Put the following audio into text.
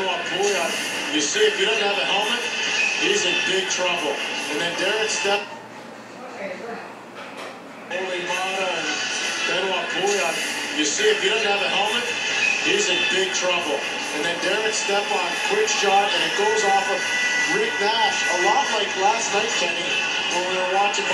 Pouliot, you see if you don't have a helmet, he's in big trouble. And then Derek Step, Holy Mata and Benoit Pouliot, you see if you don't have a helmet, he's in big trouble. And then Derek Stepan, quick shot, and it goes off of Rick Nash, a lot like last night, Kenny, when we were watching.